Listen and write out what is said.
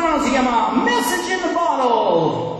Franz si chiama Message in the Bottle.